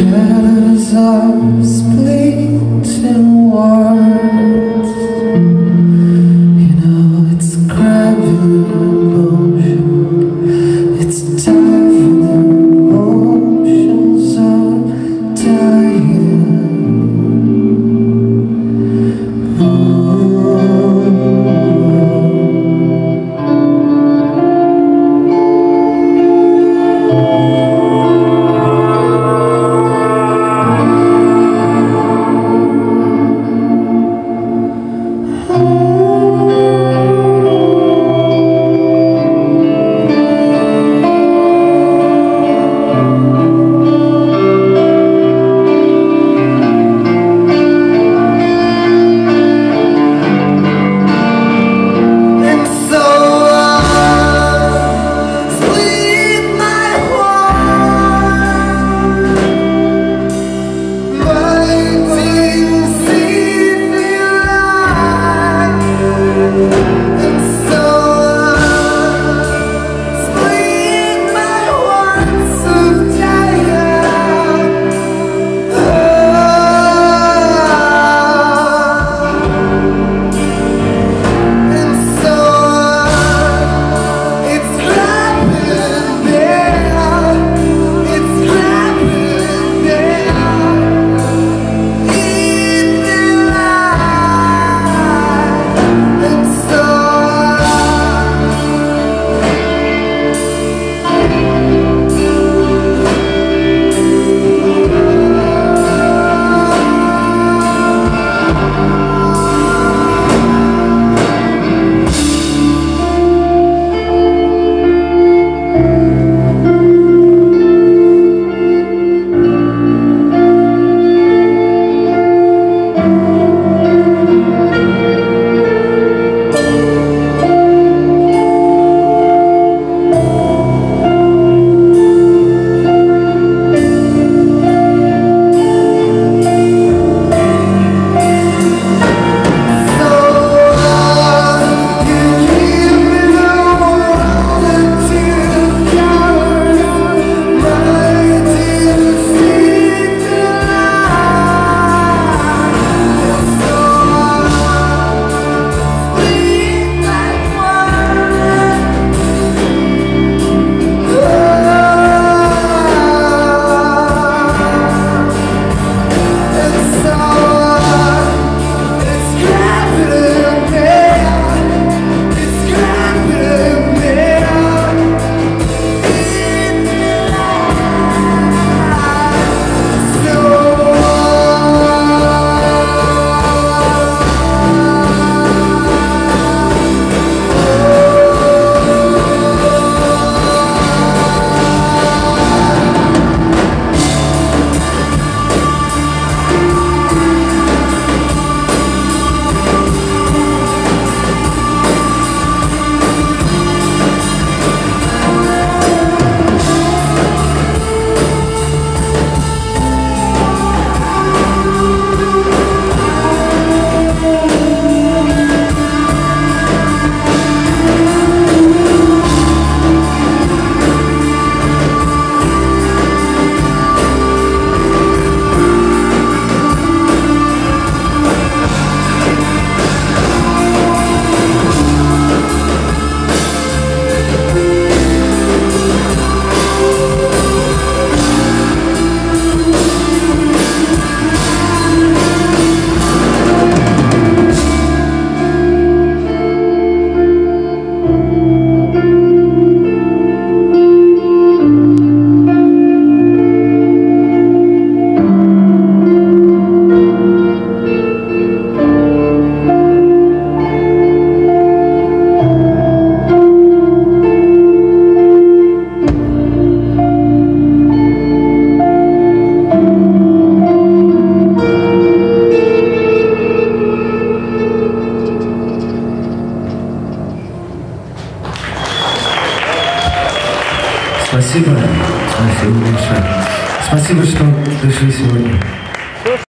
Shadows are splitting words You know it's grabbing motion It's time Спасибо. Спасибо большое. Спасибо, что пришли сегодня.